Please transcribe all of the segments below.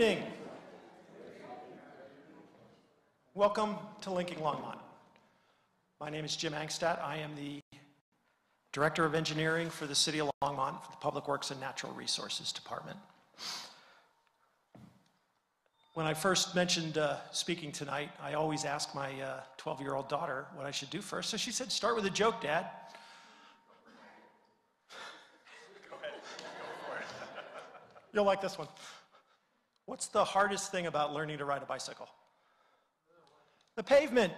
Evening. Welcome to Linking Longmont. My name is Jim Angstadt. I am the Director of Engineering for the City of Longmont for the Public Works and Natural Resources Department. When I first mentioned uh, speaking tonight, I always ask my 12 uh, year old daughter what I should do first. So she said, Start with a joke, Dad. Go ahead. Go for it. You'll like this one. What's the hardest thing about learning to ride a bicycle? The pavement.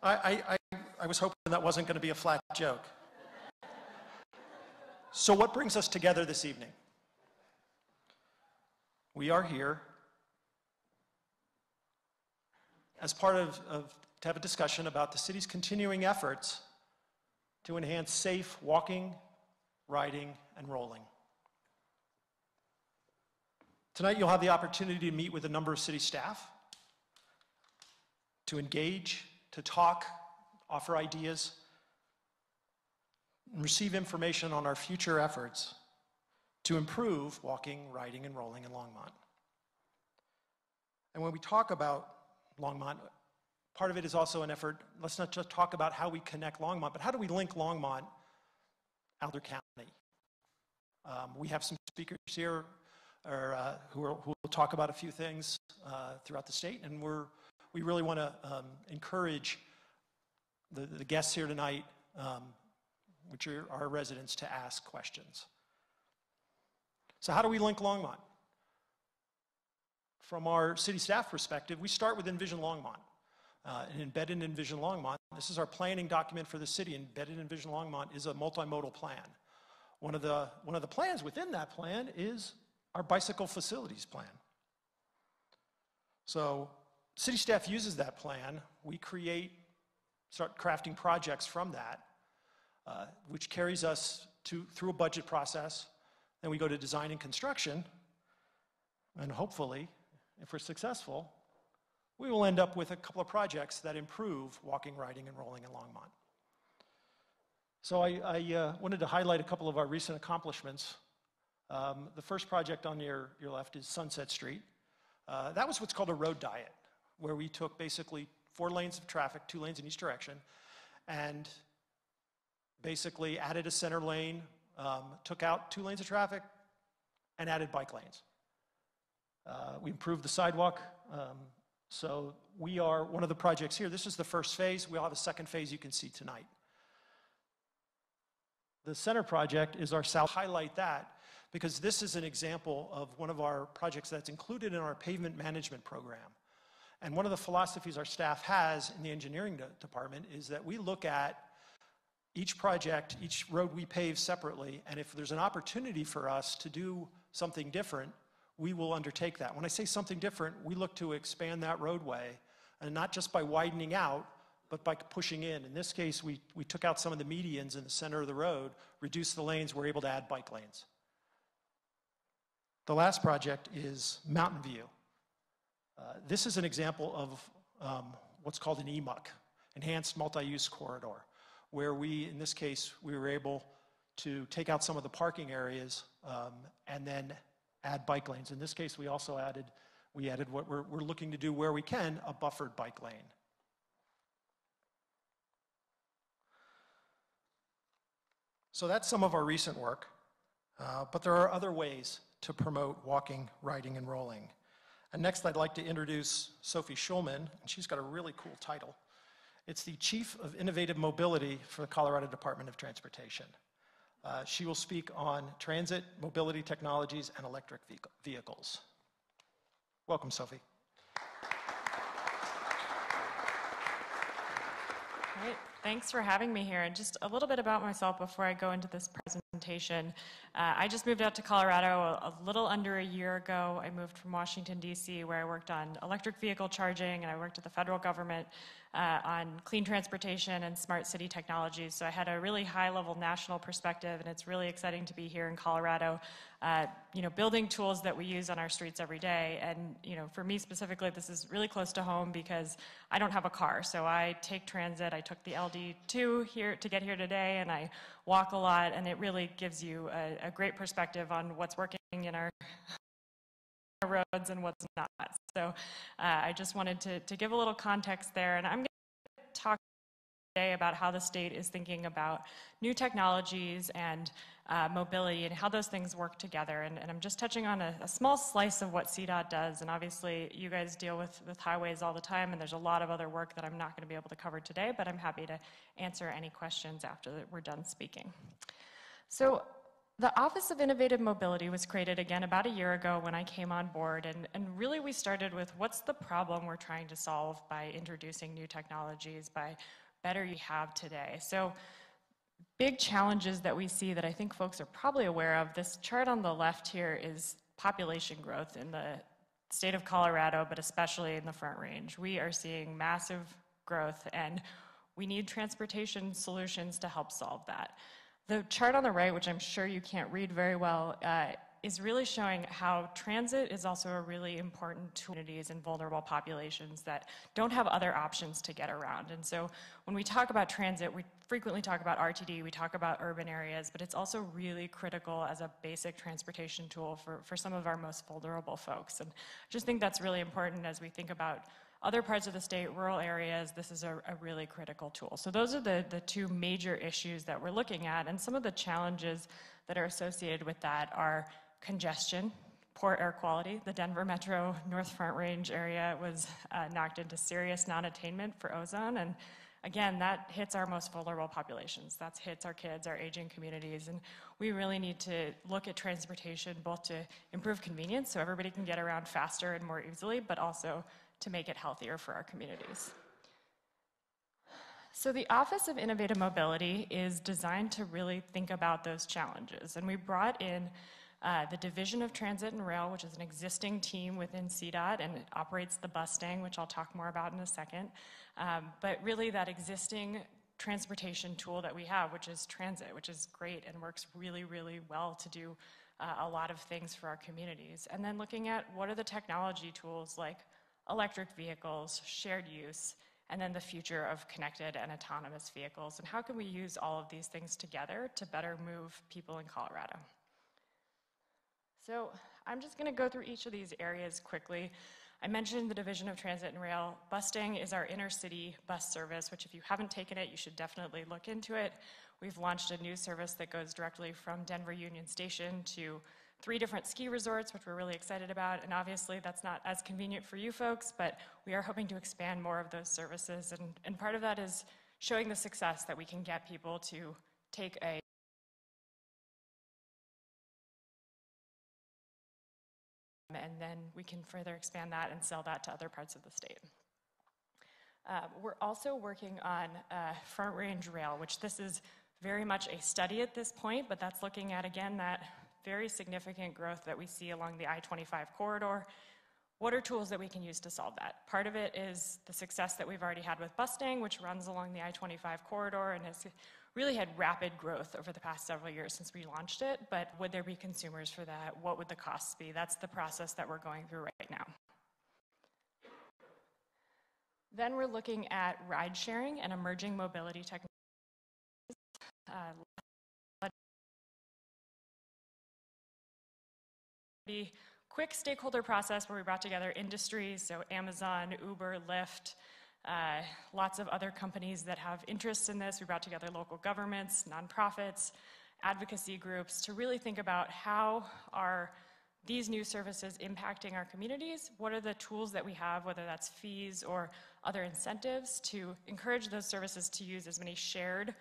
I, I, I, was hoping that wasn't going to be a flat joke. So, what brings us together this evening? We are here as part of, of, to have a discussion about the city's continuing efforts to enhance safe walking, riding, and rolling. Tonight, you'll have the opportunity to meet with a number of city staff, to engage, to talk, offer ideas, and receive information on our future efforts to improve walking, riding, and rolling in Longmont. And when we talk about Longmont, part of it is also an effort, let's not just talk about how we connect Longmont, but how do we link Longmont Boulder County. Um, we have some speakers here or, uh, who, are, who, will talk about a few things uh, throughout the state, and we're, we really want to um, encourage the, the, guests here tonight, um, which are our residents, to ask questions. So, how do we link Longmont? From our city staff perspective, we start with Envision Longmont. Uh, and embedded in Envision Longmont, this is our planning document for the city. Embedded in Envision Longmont is a multimodal plan. One of the, one of the plans within that plan is our bicycle facilities plan. So city staff uses that plan. We create, start crafting projects from that, uh, which carries us to, through a budget process. Then we go to design and construction. And hopefully, if we're successful, we will end up with a couple of projects that improve walking, riding, and rolling in Longmont. So I, I uh, wanted to highlight a couple of our recent accomplishments. Um, the first project on your, your left is Sunset Street. Uh, that was what's called a road diet, where we took basically four lanes of traffic, two lanes in each direction, and basically added a center lane, um, took out two lanes of traffic, and added bike lanes. Uh, we improved the sidewalk um, so we are one of the projects here. This is the first phase. We'll have a second phase you can see tonight. The center project is our south. Highlight that because this is an example of one of our projects that's included in our pavement management program. And one of the philosophies our staff has in the engineering de department is that we look at each project, each road we pave separately, and if there's an opportunity for us to do something different, we will undertake that. When I say something different, we look to expand that roadway, and not just by widening out, but by pushing in. In this case, we, we took out some of the medians in the center of the road, reduced the lanes, we're able to add bike lanes. The last project is Mountain View. Uh, this is an example of um, what's called an EMUC, Enhanced Multi-Use Corridor, where we, in this case, we were able to take out some of the parking areas um, and then add bike lanes. In this case, we also added, we added what we're, we're looking to do where we can, a buffered bike lane. So that's some of our recent work, uh, but there are other ways to promote walking, riding, and rolling. And next, I'd like to introduce Sophie Shulman, and she's got a really cool title. It's the Chief of Innovative Mobility for the Colorado Department of Transportation. Uh, she will speak on transit, mobility technologies, and electric vehicles. Welcome, Sophie. Great. Thanks for having me here. And just a little bit about myself before I go into this presentation. Uh, I just moved out to Colorado a, a, little under a year ago. I moved from Washington, D.C., where I worked on electric vehicle charging, and I worked at the federal government uh, on clean transportation and smart city technologies. So I had a really high-level national perspective, and it's really exciting to be here in Colorado, uh, you know, building tools that we use on our streets every day. And you know, for me specifically, this is really close to home because I don't have a car, so I take transit. I took the LD2 here to get here today, and I walk a lot, and it really gives you a, a great perspective on what's working in our roads and what's not. So uh, I just wanted to, to give a little context there, and I'm going to talk today about how the state is thinking about new technologies and uh, mobility and how those things work together. And, and I'm just touching on a, a, small slice of what CDOT does. And obviously, you guys deal with, with highways all the time, and there's a lot of other work that I'm not going to be able to cover today, but I'm happy to answer any questions after we're done speaking. So the Office of Innovative Mobility was created again about a year ago when I came on board, and, and really we started with what's the problem we're trying to solve by introducing new technologies, by better you have today. So big challenges that we see that I think folks are probably aware of, this chart on the left here is population growth in the state of Colorado, but especially in the Front Range. We are seeing massive growth, and we need transportation solutions to help solve that. The chart on the right, which I'm sure you can't read very well, uh, is really showing how transit is also a really important tool communities and vulnerable populations that don't have other options to get around. And so when we talk about transit, we frequently talk about RTD, we talk about urban areas, but it's also really critical as a basic transportation tool for, for some of our most vulnerable folks. And I just think that's really important as we think about other parts of the state, rural areas, this is a, a, really critical tool. So those are the, the two major issues that we're looking at. And some of the challenges that are associated with that are congestion, poor air quality. The Denver Metro North Front Range area was uh, knocked into serious non-attainment for ozone. And again, that hits our most vulnerable populations. That hits our kids, our aging communities. And we really need to look at transportation both to improve convenience so everybody can get around faster and more easily, but also to make it healthier for our communities. So the Office of Innovative Mobility is designed to really think about those challenges. And we brought in uh, the Division of Transit and Rail, which is an existing team within CDOT and it operates the Bustang, which I'll talk more about in a second. Um, but really that existing transportation tool that we have, which is transit, which is great and works really, really well to do uh, a lot of things for our communities. And then looking at what are the technology tools like electric vehicles, shared use, and then the future of connected and autonomous vehicles. And how can we use all of these things together to better move people in Colorado? So I'm just going to go through each of these areas quickly. I mentioned the Division of Transit and Rail. Bustang is our inner city bus service, which if you haven't taken it, you should definitely look into it. We've launched a new service that goes directly from Denver Union Station to three different ski resorts, which we're really excited about. And obviously, that's not as convenient for you folks, but we are hoping to expand more of those services. And, and part of that is showing the success that we can get people to take a and then we can further expand that and sell that to other parts of the state. Uh, we're also working on uh, Front Range Rail, which this is very much a study at this point, but that's looking at, again, that very significant growth that we see along the I-25 corridor. What are tools that we can use to solve that? Part of it is the success that we've already had with Bustang, which runs along the I-25 corridor and has really had rapid growth over the past several years since we launched it, but would there be consumers for that? What would the costs be? That's the process that we're going through right now. Then we're looking at ride sharing and emerging mobility technologies. Uh, be quick stakeholder process where we brought together industries, so Amazon, Uber, Lyft, uh, lots of other companies that have interests in this. We brought together local governments, nonprofits, advocacy groups to really think about how are these new services impacting our communities? What are the tools that we have, whether that's fees or other incentives, to encourage those services to use as many shared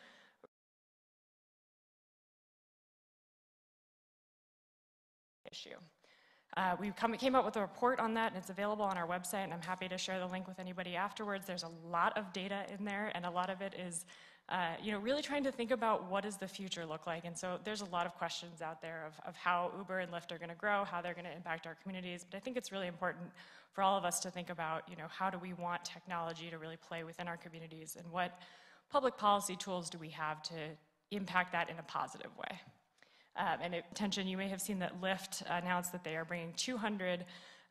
issue. Uh, we come, came up with a report on that, and it's available on our website, and I'm happy to share the link with anybody afterwards. There's a lot of data in there, and a lot of it is uh, you know, really trying to think about what does the future look like. And so there's a lot of questions out there of, of how Uber and Lyft are going to grow, how they're going to impact our communities. But I think it's really important for all of us to think about, you know, how do we want technology to really play within our communities and what public policy tools do we have to impact that in a positive way. Um, and attention, you may have seen that Lyft announced that they are bringing 200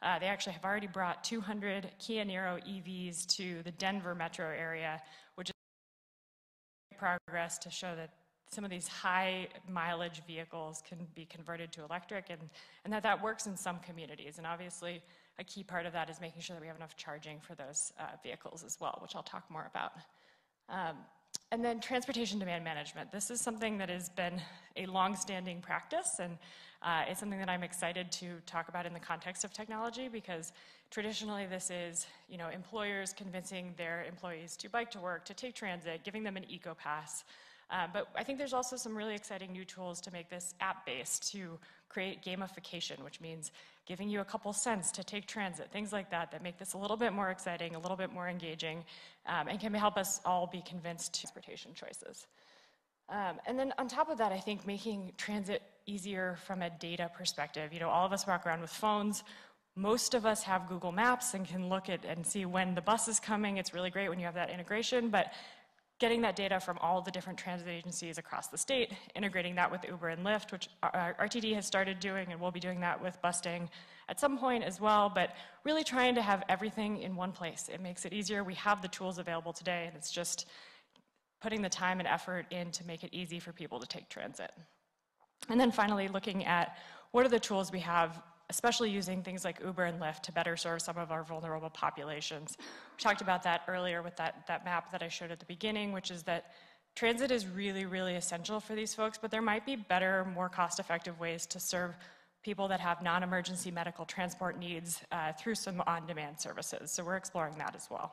uh, they actually have already brought 200 Kia Niro EVs to the Denver metro area, which is progress to show that some of these high mileage vehicles can be converted to electric and, and that that works in some communities. And obviously, a key part of that is making sure that we have enough charging for those uh, vehicles as well, which I'll talk more about. Um, and then transportation demand management. This is something that has been a long-standing practice, and uh, it's something that I'm excited to talk about in the context of technology because traditionally this is, you know, employers convincing their employees to bike to work, to take transit, giving them an eco-pass. Uh, but I think there's also some really exciting new tools to make this app-based, to create gamification, which means giving you a couple cents to take transit, things like that, that make this a little bit more exciting, a little bit more engaging, um, and can help us all be convinced to transportation choices. Um, and then on top of that, I think making transit easier from a data perspective. You know, all of us walk around with phones. Most of us have Google Maps and can look at and see when the bus is coming. It's really great when you have that integration, but getting that data from all the different transit agencies across the state, integrating that with Uber and Lyft, which RTD has started doing, and we'll be doing that with Bustang at some point as well, but really trying to have everything in one place. It makes it easier. We have the tools available today, and it's just putting the time and effort in to make it easy for people to take transit. And then finally, looking at what are the tools we have especially using things like Uber and Lyft to better serve some of our vulnerable populations. We talked about that earlier with that, that map that I showed at the beginning, which is that transit is really, really essential for these folks, but there might be better, more cost-effective ways to serve people that have non-emergency medical transport needs uh, through some on-demand services. So we're exploring that as well.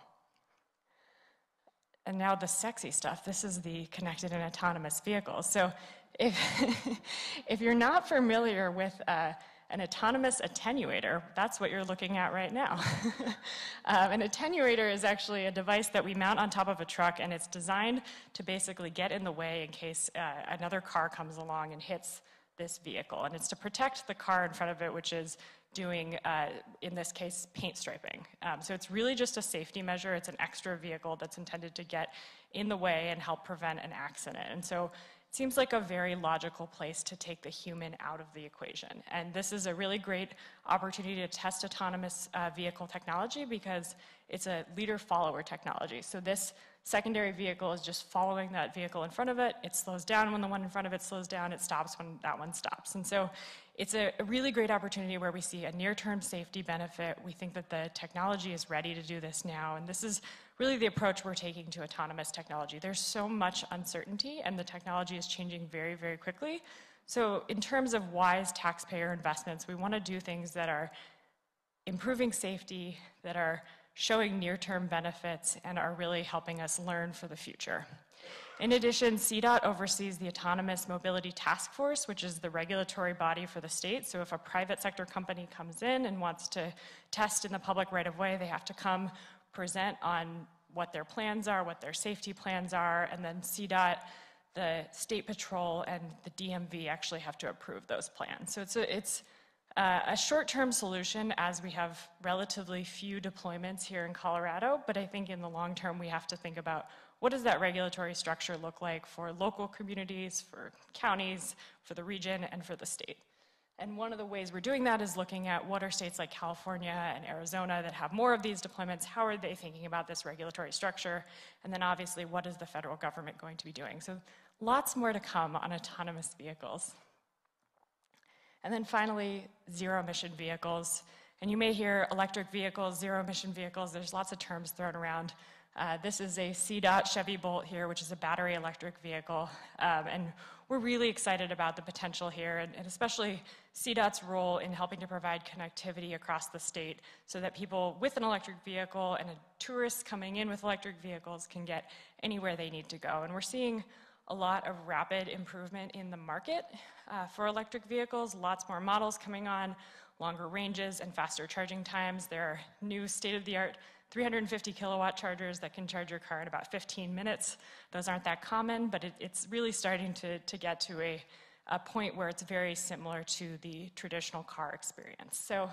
And now the sexy stuff. This is the connected and autonomous vehicles. So if, if you're not familiar with uh, an autonomous attenuator, that's what you're looking at right now. um, an attenuator is actually a device that we mount on top of a truck and it's designed to basically get in the way in case uh, another car comes along and hits this vehicle. And it's to protect the car in front of it, which is doing, uh, in this case, paint striping. Um, so it's really just a safety measure. It's an extra vehicle that's intended to get in the way and help prevent an accident. And so seems like a very logical place to take the human out of the equation. And this is a really great opportunity to test autonomous uh, vehicle technology because it's a leader-follower technology. So this secondary vehicle is just following that vehicle in front of it. It slows down when the one in front of it slows down. It stops when that one stops. And so it's a, a really great opportunity where we see a near-term safety benefit. We think that the technology is ready to do this now. And this is really the approach we're taking to autonomous technology. There's so much uncertainty and the technology is changing very, very quickly. So in terms of wise taxpayer investments, we want to do things that are improving safety, that are showing near-term benefits, and are really helping us learn for the future. In addition, CDOT oversees the Autonomous Mobility Task Force, which is the regulatory body for the state. So if a private sector company comes in and wants to test in the public right of way, they have to come present on what their plans are, what their safety plans are, and then CDOT, the State Patrol, and the DMV actually have to approve those plans. So it's a, it's a short-term solution as we have relatively few deployments here in Colorado, but I think in the long term we have to think about what does that regulatory structure look like for local communities, for counties, for the region, and for the state. And one of the ways we're doing that is looking at what are states like California and Arizona that have more of these deployments, how are they thinking about this regulatory structure? And then obviously, what is the federal government going to be doing? So lots more to come on autonomous vehicles. And then finally, zero emission vehicles. And you may hear electric vehicles, zero emission vehicles, there's lots of terms thrown around. Uh, this is a CDOT Chevy Bolt here, which is a battery electric vehicle. Um, and we're really excited about the potential here, and, and, especially CDOT's role in helping to provide connectivity across the state so that people with an electric vehicle and tourists coming in with electric vehicles can get anywhere they need to go. And we're seeing a lot of rapid improvement in the market uh, for electric vehicles, lots more models coming on, longer ranges and faster charging times. There are new state-of-the-art 350 kilowatt chargers that can charge your car in about 15 minutes. Those aren't that common, but it, it's really starting to, to get to a, a point where it's very similar to the traditional car experience. So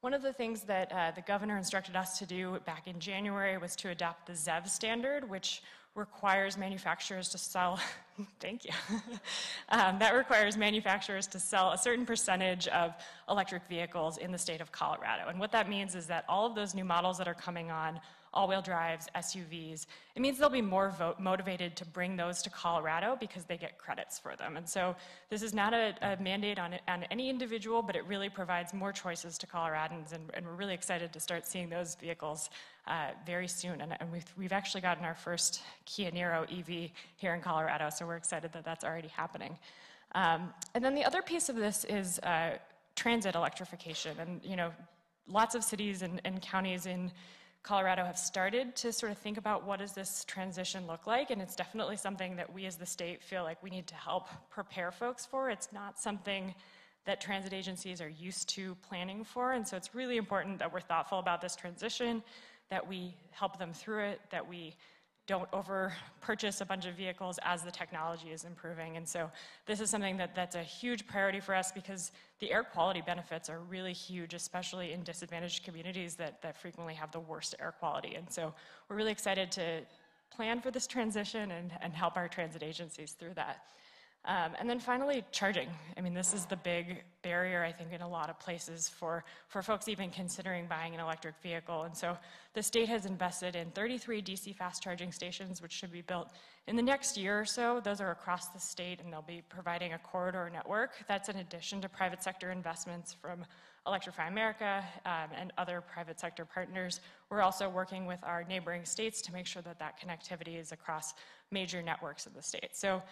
one of the things that uh, the governor instructed us to do back in January was to adopt the ZEV standard, which requires manufacturers to sell, thank you, um, that requires manufacturers to sell a certain percentage of electric vehicles in the state of Colorado. And what that means is that all of those new models that are coming on all-wheel drives, SUVs, it means they'll be more motivated to bring those to Colorado because they get credits for them. And so this is not a, a mandate on, on, any individual, but it really provides more choices to Coloradans, and, and we're really excited to start seeing those vehicles uh, very soon. And, and we've, we've actually gotten our first Kia Niro EV here in Colorado, so we're excited that that's already happening. Um, and then the other piece of this is uh, transit electrification. And, you know, lots of cities and, and counties in Colorado have started to sort of think about what does this transition look like, and it's definitely something that we as the state feel like we need to help prepare folks for. It's not something that transit agencies are used to planning for, and so it's really important that we're thoughtful about this transition, that we help them through it, that we don't over purchase a bunch of vehicles as the technology is improving. And so this is something that, that's a huge priority for us because the air quality benefits are really huge, especially in disadvantaged communities that, that frequently have the worst air quality. And so we're really excited to plan for this transition and, and help our transit agencies through that. Um, and then finally, charging. I mean, this is the big barrier, I think, in a lot of places for, for folks even considering buying an electric vehicle. And so the state has invested in 33 DC fast charging stations, which should be built in the next year or so. Those are across the state, and they'll be providing a corridor network. That's in addition to private sector investments from Electrify America um, and other private sector partners. We're also working with our neighboring states to make sure that that connectivity is across major networks in the state. So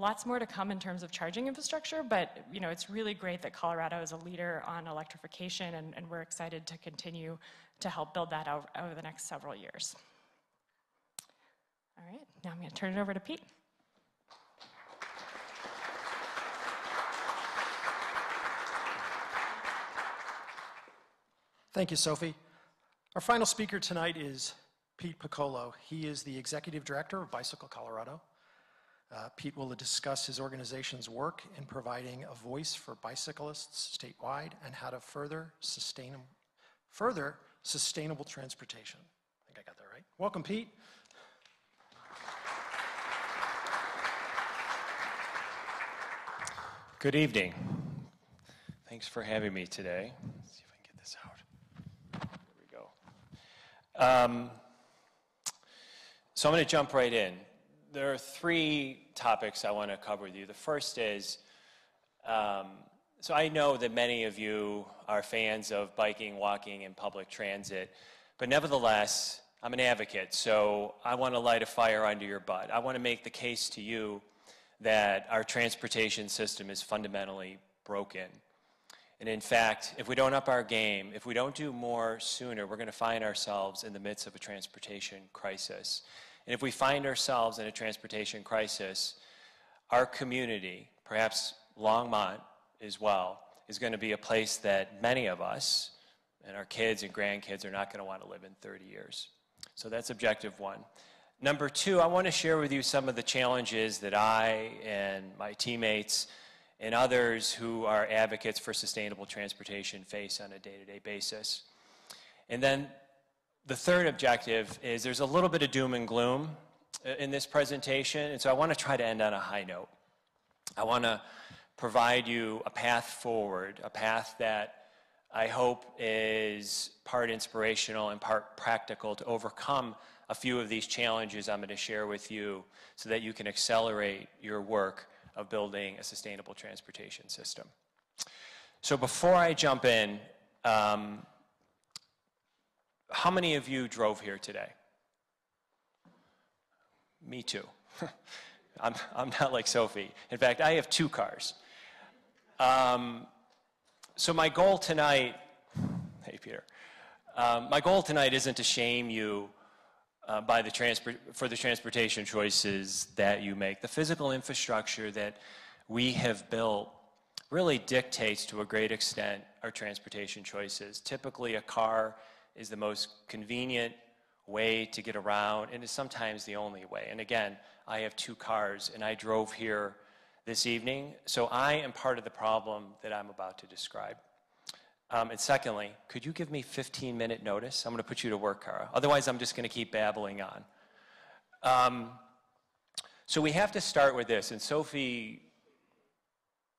Lots more to come in terms of charging infrastructure, but you know, it's really great that Colorado is a leader on electrification, and, and we're excited to continue to help build that out over the next several years. All right, now I'm going to turn it over to Pete. Thank you, Sophie. Our final speaker tonight is Pete Piccolo. He is the Executive Director of Bicycle Colorado. Uh, Pete will discuss his organization's work in providing a voice for bicyclists statewide and how to further sustain, further sustainable transportation. I think I got that right. Welcome, Pete. Good evening. Thanks for having me today. Let's see if I can get this out. There we go. Um, so I'm going to jump right in there are three topics I want to cover with you. The first is um, so I know that many of you are fans of biking, walking, and public transit, but nevertheless, I'm an advocate, so I want to light a fire under your butt. I want to make the case to you that our transportation system is fundamentally broken. And in fact, if we don't up our game, if we don't do more sooner, we're going to find ourselves in the midst of a transportation crisis. And if we find ourselves in a transportation crisis, our community, perhaps Longmont as well, is going to be a place that many of us and our kids and grandkids are not going to want to live in 30 years. So that's objective one. Number two, I want to share with you some of the challenges that I and my teammates and others who are advocates for sustainable transportation face on a day to day basis. And then the third objective is there's a little bit of doom and gloom uh, in this presentation, and so I want to try to end on a high note. I want to provide you a path forward, a path that I hope is part inspirational and part practical to overcome a few of these challenges I'm going to share with you so that you can accelerate your work of building a sustainable transportation system. So before I jump in, um, how many of you drove here today? Me too. I'm, I'm not like Sophie. In fact, I have two cars. Um, so my goal tonight, hey Peter, um, my goal tonight isn't to shame you uh, by the transport, for the transportation choices that you make. The physical infrastructure that we have built really dictates to a great extent our transportation choices. Typically a car is the most convenient way to get around, and is sometimes the only way. And again, I have two cars, and I drove here this evening, so I am part of the problem that I'm about to describe. Um, and secondly, could you give me 15 minute notice? I'm going to put you to work, Cara. Otherwise, I'm just going to keep babbling on. Um, so we have to start with this, and Sophie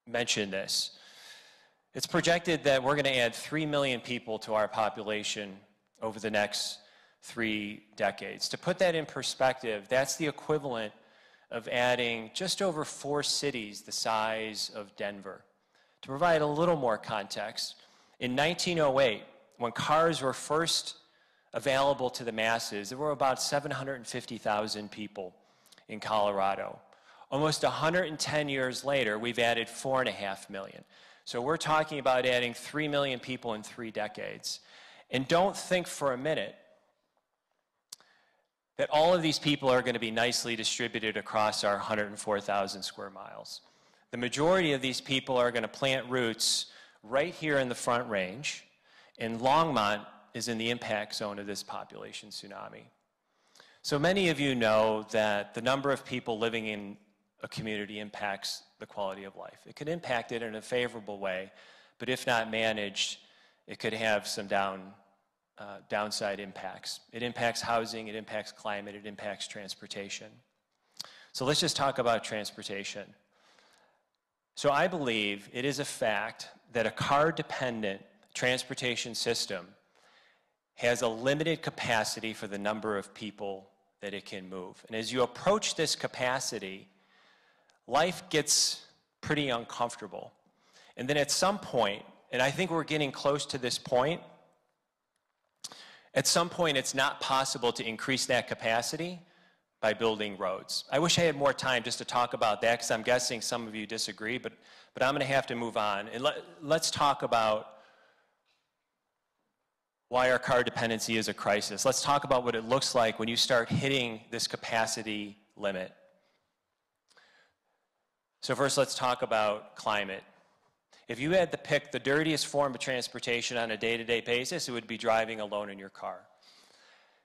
mentioned this. It's projected that we're going to add 3 million people to our population over the next three decades. To put that in perspective, that's the equivalent of adding just over four cities the size of Denver. To provide a little more context, in 1908, when cars were first available to the masses, there were about 750,000 people in Colorado. Almost 110 years later, we've added 4.5 million. So we're talking about adding 3 million people in three decades. And don't think for a minute that all of these people are going to be nicely distributed across our 104,000 square miles. The majority of these people are going to plant roots right here in the Front Range, and Longmont is in the impact zone of this population tsunami. So many of you know that the number of people living in a community impacts the quality of life. It can impact it in a favorable way, but if not managed, it could have some down uh, downside impacts. It impacts housing, it impacts climate, it impacts transportation. So let's just talk about transportation. So I believe it is a fact that a car dependent transportation system has a limited capacity for the number of people that it can move. And as you approach this capacity, life gets pretty uncomfortable. And then at some point, and I think we're getting close to this point, at some point, it's not possible to increase that capacity by building roads. I wish I had more time just to talk about that because I'm guessing some of you disagree, but, but I'm going to have to move on. And let, let's talk about why our car dependency is a crisis. Let's talk about what it looks like when you start hitting this capacity limit. So, first, let's talk about climate. If you had to pick the dirtiest form of transportation on a day to day basis, it would be driving alone in your car.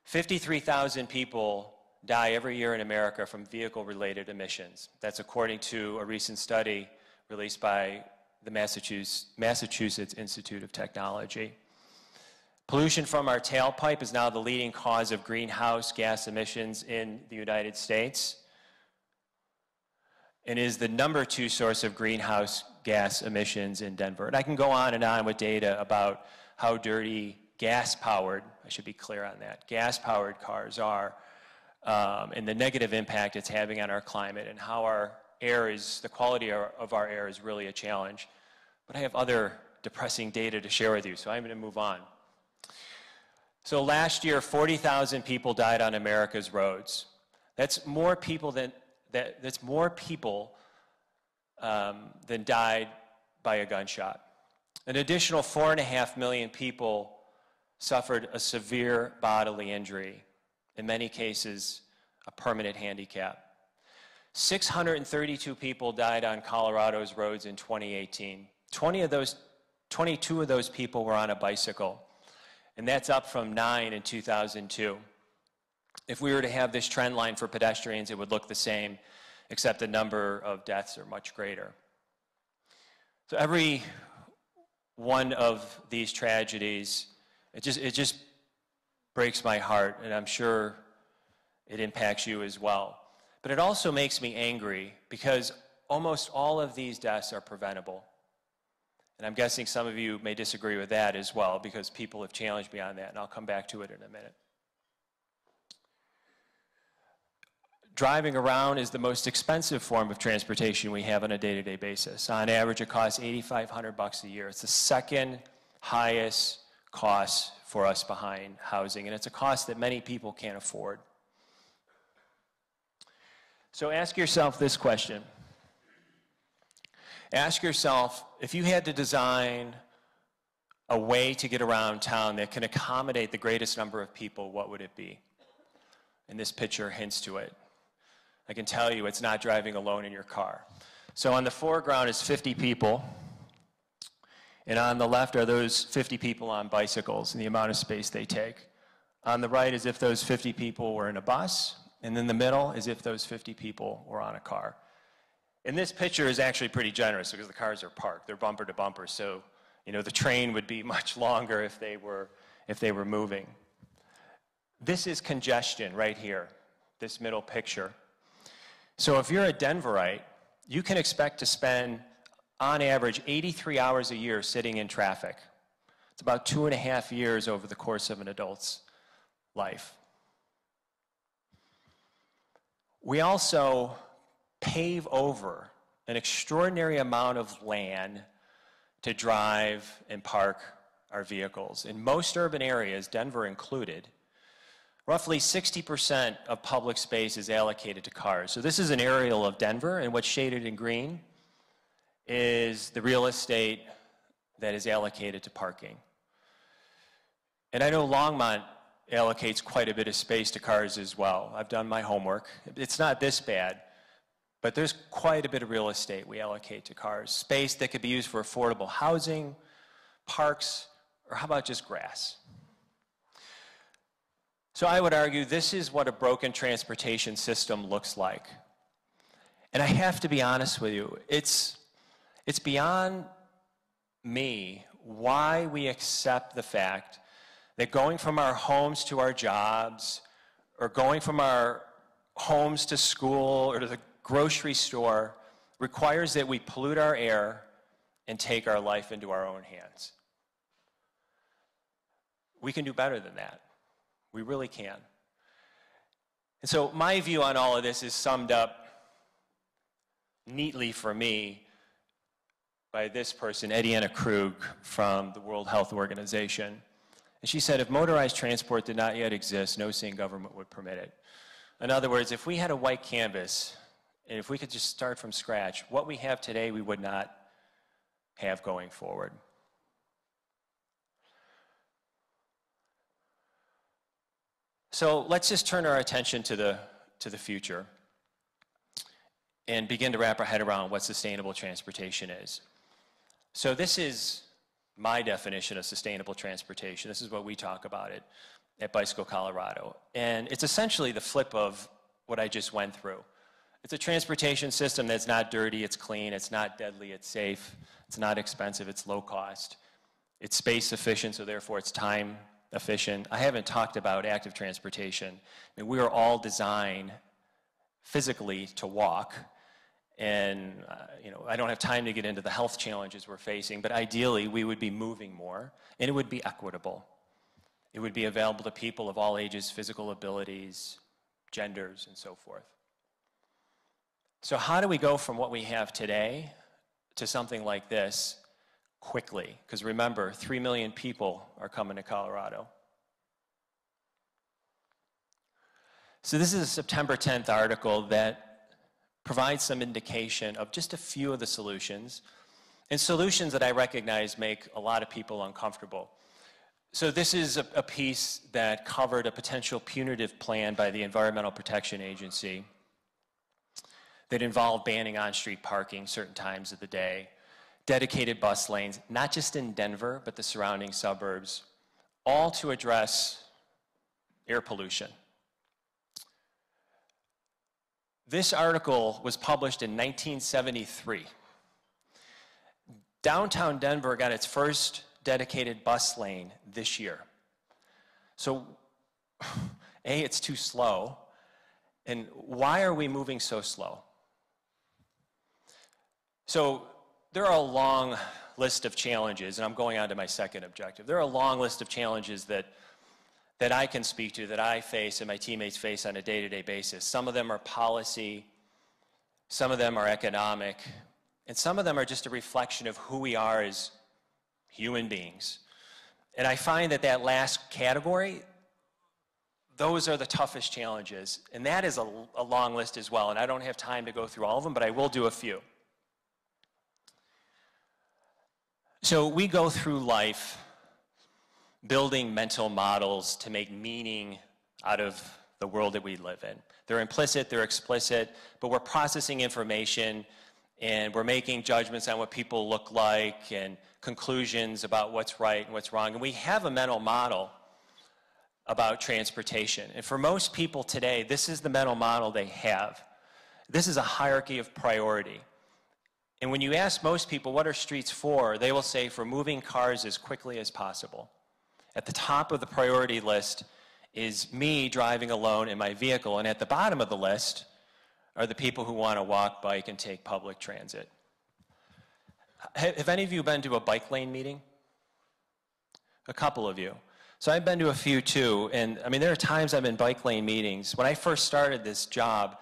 53,000 people die every year in America from vehicle related emissions. That's according to a recent study released by the Massachusetts, Massachusetts Institute of Technology. Pollution from our tailpipe is now the leading cause of greenhouse gas emissions in the United States and is the number two source of greenhouse gas emissions in Denver. And I can go on and on with data about how dirty gas powered, I should be clear on that, gas powered cars are um, and the negative impact it's having on our climate and how our air is, the quality of our air is really a challenge. But I have other depressing data to share with you, so I'm going to move on. So last year, 40,000 people died on America's roads. That's more people than that, that's more people um, than died by a gunshot. An additional four and a half million people suffered a severe bodily injury, in many cases, a permanent handicap. 632 people died on Colorado's roads in 2018. 20 of those, 22 of those people were on a bicycle, and that's up from nine in 2002. If we were to have this trend line for pedestrians, it would look the same, except the number of deaths are much greater. So every one of these tragedies, it just, it just breaks my heart, and I'm sure it impacts you as well. But it also makes me angry because almost all of these deaths are preventable. And I'm guessing some of you may disagree with that as well because people have challenged me on that, and I'll come back to it in a minute. Driving around is the most expensive form of transportation we have on a day-to-day basis. On average, it costs 8,500 bucks a year. It's the second highest cost for us behind housing, and it's a cost that many people can't afford. So ask yourself this question. Ask yourself, if you had to design a way to get around town that can accommodate the greatest number of people, what would it be? And this picture hints to it. I can tell you it's not driving alone in your car. So on the foreground is 50 people, and on the left are those 50 people on bicycles and the amount of space they take. On the right is if those 50 people were in a bus, and in the middle is if those 50 people were on a car. And this picture is actually pretty generous because the cars are parked. They're bumper to bumper, so you know the train would be much longer if they were if they were moving. This is congestion right here, this middle picture. So if you're a Denverite, you can expect to spend, on average, 83 hours a year sitting in traffic. It's about two and a half years over the course of an adult's life. We also pave over an extraordinary amount of land to drive and park our vehicles. In most urban areas, Denver included, roughly 60% of public space is allocated to cars. So this is an aerial of Denver, and what's shaded in green is the real estate that is allocated to parking. And I know Longmont allocates quite a bit of space to cars as well. I've done my homework. It's not this bad, but there's quite a bit of real estate we allocate to cars. Space that could be used for affordable housing, parks, or how about just grass? So I would argue this is what a broken transportation system looks like. And I have to be honest with you, it's, it's beyond me why we accept the fact that going from our homes to our jobs, or going from our homes to school or to the grocery store requires that we pollute our air and take our life into our own hands. We can do better than that. We really can. And so, my view on all of this is summed up neatly for me by this person, Etienne Krug from the World Health Organization. And she said if motorized transport did not yet exist, no sane government would permit it. In other words, if we had a white canvas, and if we could just start from scratch, what we have today, we would not have going forward. So let's just turn our attention to the, to the future and begin to wrap our head around what sustainable transportation is. So this is my definition of sustainable transportation. This is what we talk about it at Bicycle Colorado. And it's essentially the flip of what I just went through. It's a transportation system that's not dirty, it's clean, it's not deadly, it's safe, it's not expensive, it's low cost. It's space efficient, so therefore it's time efficient. I haven't talked about active transportation. I mean, we are all designed physically to walk. And, uh, you know, I don't have time to get into the health challenges we're facing, but ideally we would be moving more and it would be equitable. It would be available to people of all ages, physical abilities, genders, and so forth. So, how do we go from what we have today to something like this quickly. Because remember, 3 million people are coming to Colorado. So, this is a September 10th article that provides some indication of just a few of the solutions, and solutions that I recognize make a lot of people uncomfortable. So, this is a, a piece that covered a potential punitive plan by the Environmental Protection Agency that involved banning on street parking certain times of the day dedicated bus lanes, not just in Denver, but the surrounding suburbs, all to address air pollution. This article was published in 1973. Downtown Denver got its first dedicated bus lane this year. So, A, it's too slow. And why are we moving so slow? So, there are a long list of challenges, and I'm going on to my second objective. There are a long list of challenges that, that I can speak to, that I face and my teammates face on a day to day basis. Some of them are policy, some of them are economic, and some of them are just a reflection of who we are as human beings. And I find that that last category, those are the toughest challenges. And that is a, a long list as well. And I don't have time to go through all of them, but I will do a few. So we go through life building mental models to make meaning out of the world that we live in. They're implicit, they're explicit, but we're processing information and we're making judgments on what people look like and conclusions about what's right and what's wrong. And we have a mental model about transportation. And for most people today, this is the mental model they have. This is a hierarchy of priority. And when you ask most people, what are streets for? They will say, for moving cars as quickly as possible. At the top of the priority list is me driving alone in my vehicle. And at the bottom of the list are the people who want to walk, bike, and take public transit. Have any of you been to a bike lane meeting? A couple of you. So I've been to a few too, and I mean, there are times I'm in bike lane meetings. When I first started this job,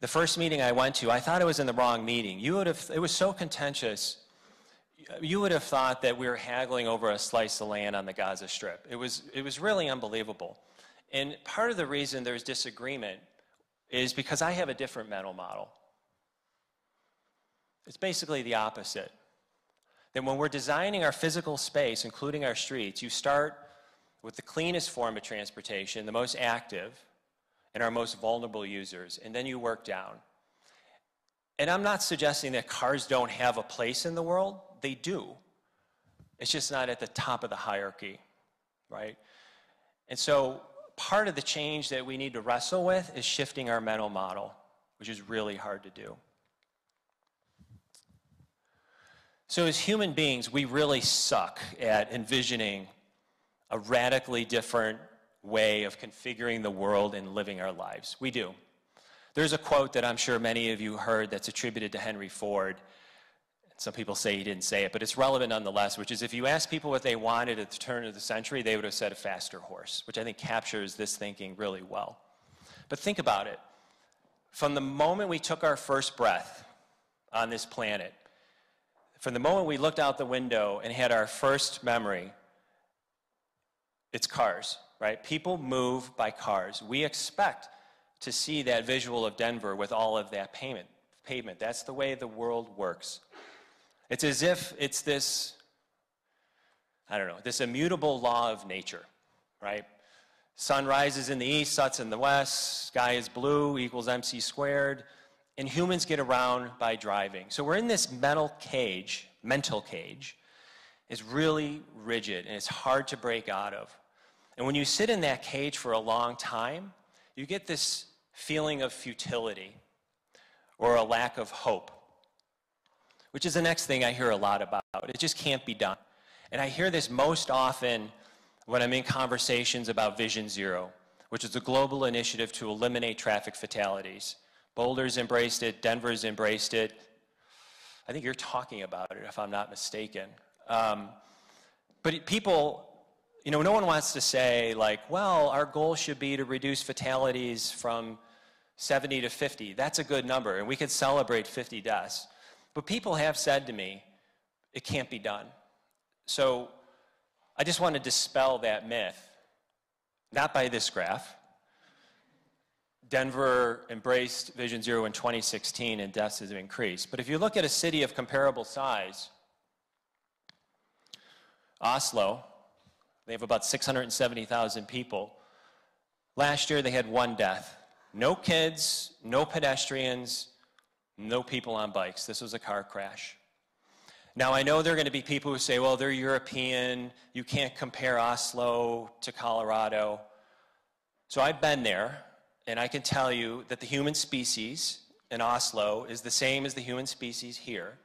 the first meeting I went to, I thought it was in the wrong meeting. You would have, it was so contentious. You would have thought that we were haggling over a slice of land on the Gaza Strip. It was, it was really unbelievable. And part of the reason there's disagreement is because I have a different mental model. It's basically the opposite. That when we're designing our physical space, including our streets, you start with the cleanest form of transportation, the most active, and our most vulnerable users, and then you work down. And I'm not suggesting that cars don't have a place in the world, they do. It's just not at the top of the hierarchy, right? And so part of the change that we need to wrestle with is shifting our mental model, which is really hard to do. So, as human beings, we really suck at envisioning a radically different way of configuring the world and living our lives. We do. There's a quote that I'm sure many of you heard that's attributed to Henry Ford. Some people say he didn't say it, but it's relevant nonetheless, which is if you ask people what they wanted at the turn of the century, they would have said a faster horse, which I think captures this thinking really well. But think about it. From the moment we took our first breath on this planet, from the moment we looked out the window and had our first memory, it's cars, right? People move by cars. We expect to see that visual of Denver with all of that payment, pavement. That's the way the world works. It's as if it's this, I don't know, this immutable law of nature, right? Sun rises in the east, sets in the west, sky is blue equals MC squared, and humans get around by driving. So we're in this mental cage, mental cage, is really rigid and it's hard to break out of. And when you sit in that cage for a long time, you get this feeling of futility or a lack of hope, which is the next thing I hear a lot about. It just can't be done. And I hear this most often when I'm in conversations about Vision Zero, which is a global initiative to eliminate traffic fatalities. Boulder's embraced it, Denver's embraced it. I think you're talking about it, if I'm not mistaken. Um, but people you know, no one wants to say, like, well, our goal should be to reduce fatalities from 70 to 50. That's a good number, and we could celebrate 50 deaths. But people have said to me, it can't be done. So I just want to dispel that myth, not by this graph. Denver embraced Vision Zero in 2016 and deaths have increased. But if you look at a city of comparable size, Oslo, they have about 670,000 people. Last year, they had one death. No kids, no pedestrians, no people on bikes. This was a car crash. Now, I know there are going to be people who say, well, they're European. You can't compare Oslo to Colorado. So I've been there, and I can tell you that the human species in Oslo is the same as the human species here.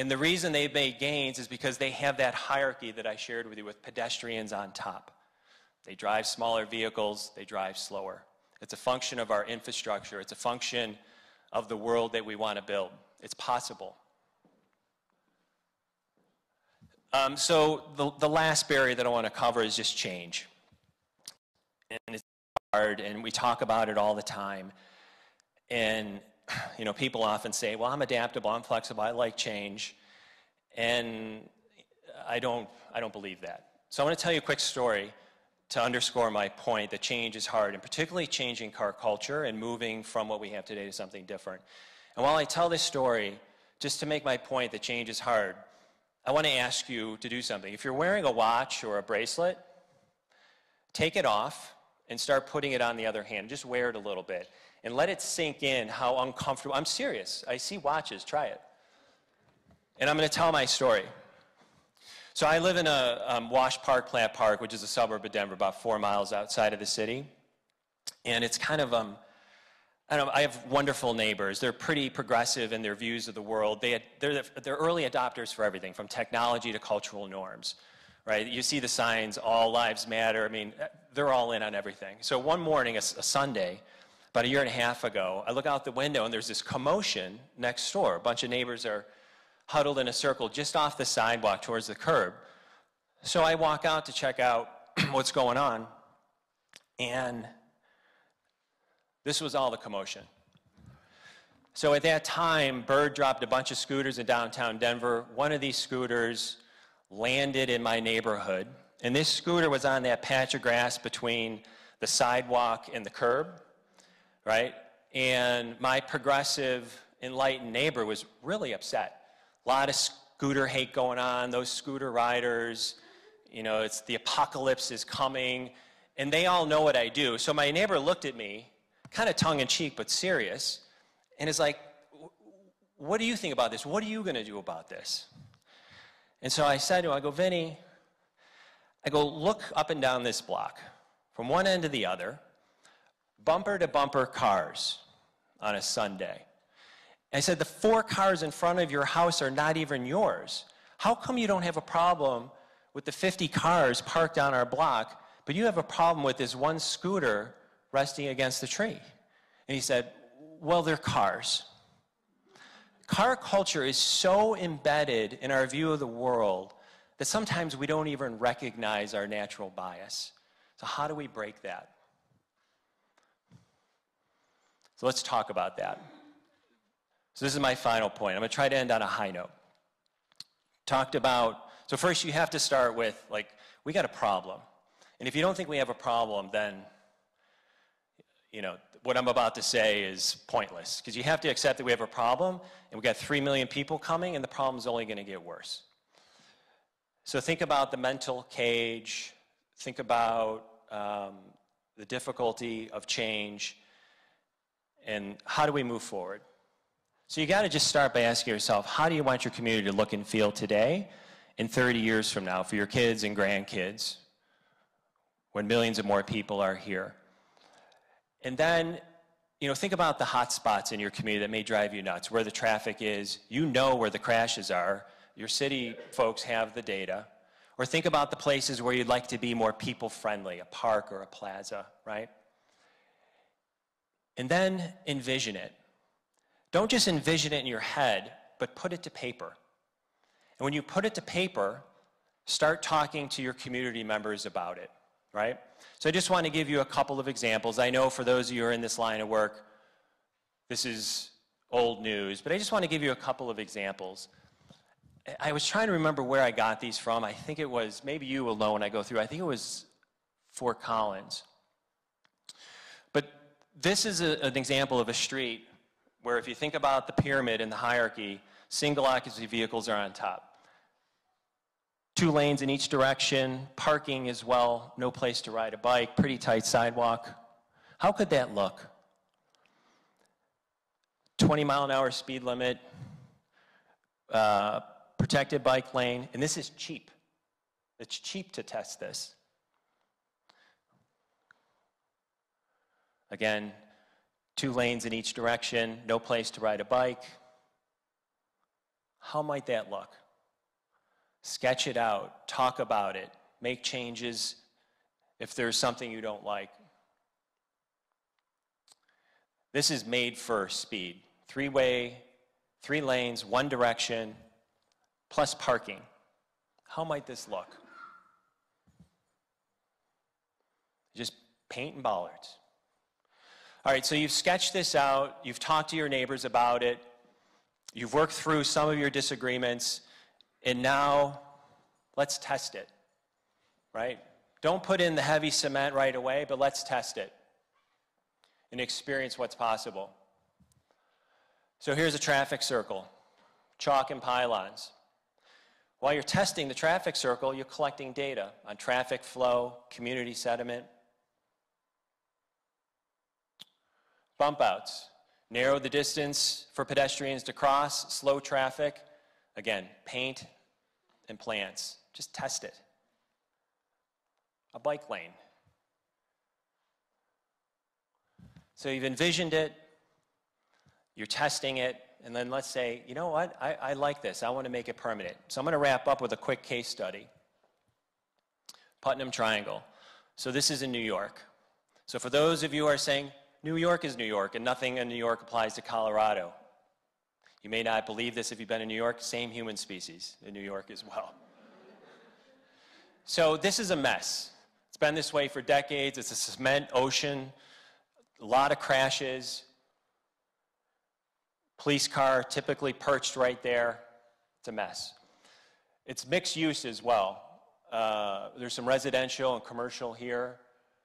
And the reason they've made gains is because they have that hierarchy that I shared with you with pedestrians on top. They drive smaller vehicles, they drive slower. It's a function of our infrastructure, it's a function of the world that we want to build. It's possible. Um, so, the, the last barrier that I want to cover is just change. And it's hard, and we talk about it all the time. And you know, people often say, well, I'm adaptable, I'm flexible, I like change. And I don't, I don't believe that. So I want to tell you a quick story to underscore my point that change is hard, and particularly changing car culture and moving from what we have today to something different. And while I tell this story, just to make my point that change is hard, I want to ask you to do something. If you're wearing a watch or a bracelet, take it off and start putting it on the other hand. Just wear it a little bit and let it sink in how uncomfortable. I'm serious. I see watches. Try it. And I'm going to tell my story. So I live in a um, Wash Park, Platt Park, which is a suburb of Denver, about four miles outside of the city. And it's kind of, um, I, don't know, I have wonderful neighbors. They're pretty progressive in their views of the world. They they're, they're early adopters for everything, from technology to cultural norms, right? You see the signs, all lives matter. I mean, they're all in on everything. So one morning, a, a Sunday, about a year and a half ago, I look out the window and there's this commotion next door. A bunch of neighbors are huddled in a circle just off the sidewalk towards the curb. So I walk out to check out what's going on, and this was all the commotion. So at that time, Bird dropped a bunch of scooters in downtown Denver. One of these scooters landed in my neighborhood, and this scooter was on that patch of grass between the sidewalk and the curb, right? And my progressive, enlightened neighbor was really upset. A lot of scooter hate going on, those scooter riders, you know, it's the apocalypse is coming, and they all know what I do. So my neighbor looked at me, kind of tongue in cheek, but serious, and is like, What do you think about this? What are you going to do about this? And so I said to him, I go, Vinny, I go, look up and down this block, from one end to the other, bumper to bumper cars on a Sunday. I said, the four cars in front of your house are not even yours. How come you don't have a problem with the 50 cars parked on our block, but you have a problem with this one scooter resting against the tree? And he said, well, they're cars. Car culture is so embedded in our view of the world that sometimes we don't even recognize our natural bias. So, how do we break that? So, let's talk about that. So this is my final point. I'm going to try to end on a high note. Talked about, so first you have to start with, like, we got a problem. And if you don't think we have a problem, then, you know, what I'm about to say is pointless. Because you have to accept that we have a problem, and we've got 3 million people coming, and the problem is only going to get worse. So think about the mental cage, think about um, the difficulty of change, and how do we move forward? So you got to just start by asking yourself, how do you want your community to look and feel today and 30 years from now for your kids and grandkids when millions of more people are here? And then, you know, think about the hot spots in your community that may drive you nuts, where the traffic is. You know where the crashes are. Your city folks have the data. Or think about the places where you'd like to be more people friendly, a park or a plaza, right? And then envision it. Don't just envision it in your head, but put it to paper. And when you put it to paper, start talking to your community members about it, right? So I just want to give you a couple of examples. I know for those of you who are in this line of work, this is old news, but I just want to give you a couple of examples. I was trying to remember where I got these from. I think it was, maybe you alone I go through, I think it was Fort Collins. This is a, an example of a street where if you think about the pyramid and the hierarchy, single occupancy vehicles are on top. Two lanes in each direction, parking as well, no place to ride a bike, pretty tight sidewalk. How could that look? 20 mile an hour speed limit, uh, protected bike lane, and this is cheap. It's cheap to test this. Again, two lanes in each direction, no place to ride a bike. How might that look? Sketch it out, talk about it, make changes if there's something you don't like. This is made for speed. Three way, three lanes, one direction, plus parking. How might this look? Just paint and bollards. All right, so you've sketched this out, you've talked to your neighbors about it, you've worked through some of your disagreements, and now let's test it, right? Don't put in the heavy cement right away, but let's test it and experience what's possible. So here's a traffic circle, chalk and pylons. While you're testing the traffic circle, you're collecting data on traffic flow, community sentiment, Bump outs, narrow the distance for pedestrians to cross, slow traffic. Again, paint and plants. Just test it. A bike lane. So you've envisioned it, you're testing it, and then let's say, you know what, I, I like this, I want to make it permanent. So I'm going to wrap up with a quick case study. Putnam Triangle. So this is in New York. So for those of you who are saying, New York is New York, and nothing in New York applies to Colorado. You may not believe this if you've been in New York, same human species in New York as well. so this is a mess. It's been this way for decades. It's a cement ocean, a lot of crashes. Police car typically perched right there. It's a mess. It's mixed use as well. Uh, there's some residential and commercial here,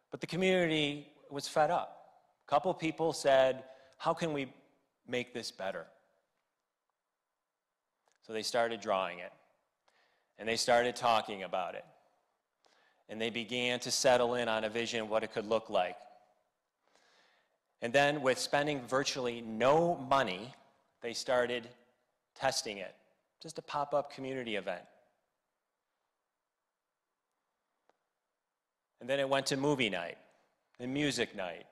but the community was fed up. A couple people said, How can we make this better? So they started drawing it, and they started talking about it, and they began to settle in on a vision of what it could look like. And then, with spending virtually no money, they started testing it. Just a pop up community event. And then it went to movie night, and music night,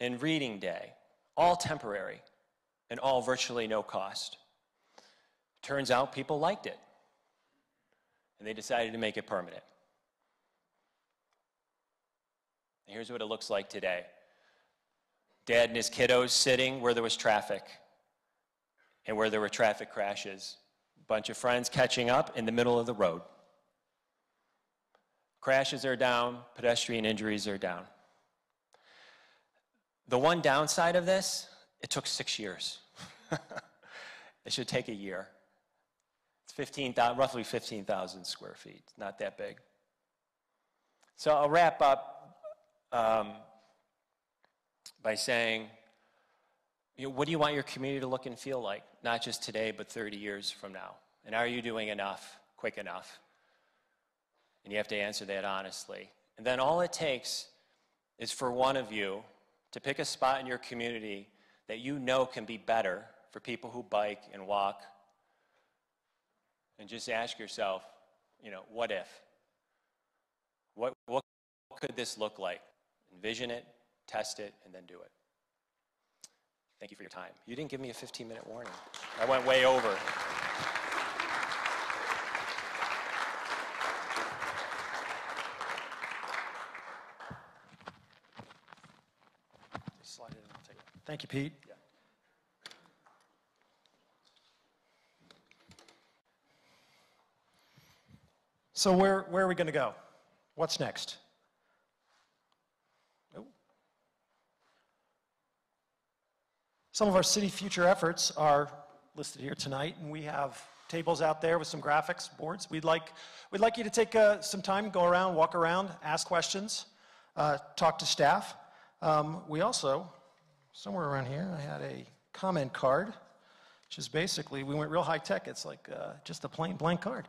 and reading day, all temporary and all virtually no cost. Turns out people liked it, and they decided to make it permanent. And here's what it looks like today Dad and his kiddos sitting where there was traffic and where there were traffic crashes. A bunch of friends catching up in the middle of the road. Crashes are down, pedestrian injuries are down. The one downside of this, it took six years. it should take a year. It's 15, roughly 15,000 square feet, not that big. So I'll wrap up um, by saying, you know, what do you want your community to look and feel like, not just today, but 30 years from now? And are you doing enough, quick enough? And you have to answer that honestly. And then all it takes is for one of you to pick a spot in your community that you know can be better for people who bike and walk. And just ask yourself, you know, what if? What, what could this look like? Envision it, test it, and then do it. Thank you for your time. You didn't give me a 15 minute warning. I went way over. Slide it in, I'll take it. Thank you, Pete. So where, where are we going to go? What's next? Oh. Some of our city future efforts are listed here tonight, and we have tables out there with some graphics, boards. We'd like, we'd like you to take uh, some time, go around, walk around, ask questions, uh, talk to staff. Um, we also, somewhere around here, I had a comment card, which is basically, we went real high tech. It's like uh, just a plain blank card.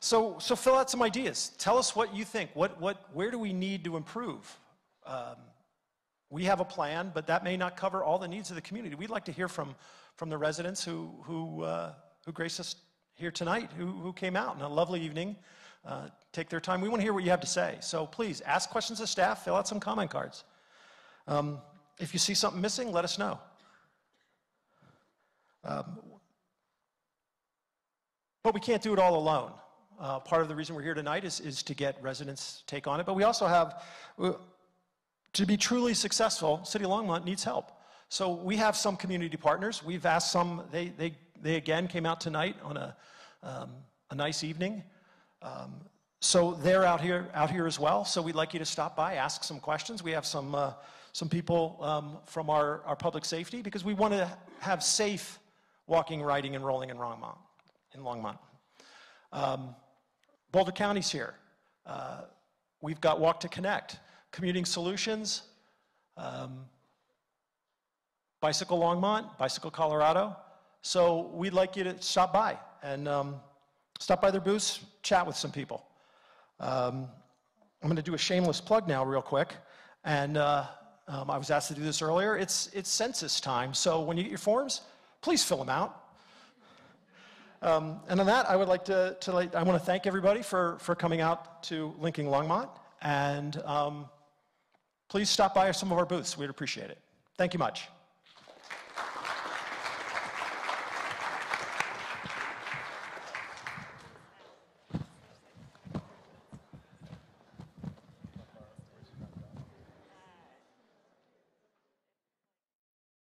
So, so fill out some ideas. Tell us what you think. What, what, where do we need to improve? Um, we have a plan, but that may not cover all the needs of the community. We'd like to hear from, from the residents who, who, uh, who graced us here tonight, who, who came out in a lovely evening, uh, take their time. We want to hear what you have to say. So please ask questions of staff, fill out some comment cards. Um, if you see something missing, let us know. Um, but we can't do it all alone. Uh, part of the reason we're here tonight is, is to get residents take on it. But we also have, uh, to be truly successful, City of Longmont needs help. So we have some community partners. We've asked some, they, they, they again came out tonight on a, um, a nice evening. Um, so they're out here, out here as well. So we'd like you to stop by, ask some questions. We have some, uh, some people um, from our, our public safety because we want to have safe walking, riding, and rolling in Longmont. In Longmont. Um, Boulder County's here. Uh, we've got Walk to Connect, Commuting Solutions, um, Bicycle Longmont, Bicycle Colorado. So we'd like you to stop by and um, stop by their booths, chat with some people. Um, I'm going to do a shameless plug now, real quick. And uh, um, I was asked to do this earlier. It's, it's census time, so when you get your forms, please fill them out. Um, and on that, I would like to, to like, I want to thank everybody for, for coming out to Linking Longmont. And um, please stop by some of our booths. We'd appreciate it. Thank you much.